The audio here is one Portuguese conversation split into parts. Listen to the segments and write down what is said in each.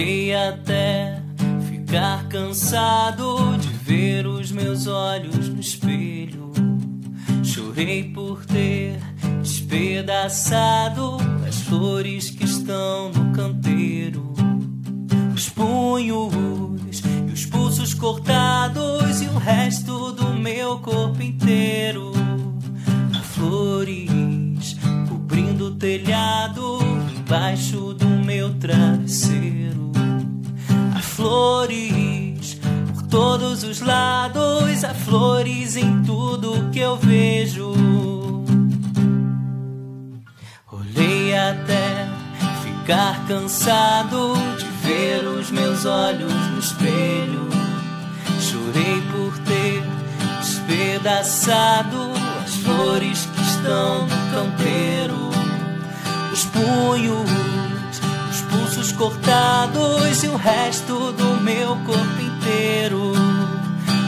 Olhei até ficar cansado de ver os meus olhos no espelho. Chorei por ter despedaçado as flores que estão no canteiro. Os punhos e os pulsos cortados e o resto do meu corpo inteiro. Há flores cobrindo o telhado embaixo do meu travesseiro. Flores por todos os lados, há flores em tudo que eu vejo. Olhei até ficar cansado de ver os meus olhos no espelho. Chorei por ter despedaçado as flores que estão no canteiro. Os punhos, os pulsos cortados e o resto do meu corpo inteiro.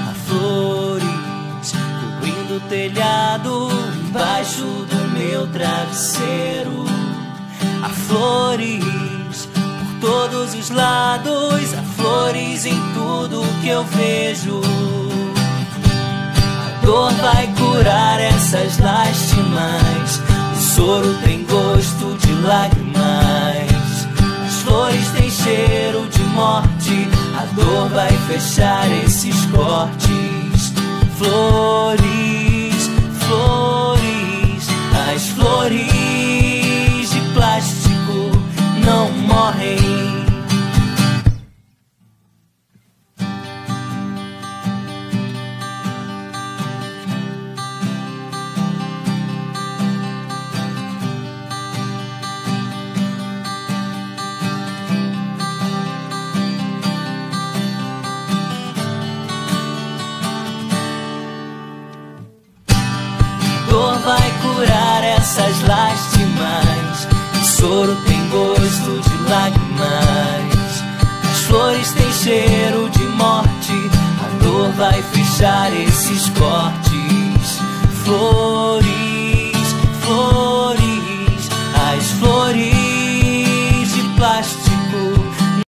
Há flores cobrindo o telhado embaixo do meu travesseiro. Há flores por todos os lados, há flores em tudo que eu vejo. A dor vai curar essas lástimas. O soro tem gosto de lágrimas. As flores têm cheiro de morte. Dor vai fechar esses cortes. Flores, essas lástimas. O soro tem gosto de lágrimas. As flores têm cheiro de morte. A dor vai fechar esses cortes. Flores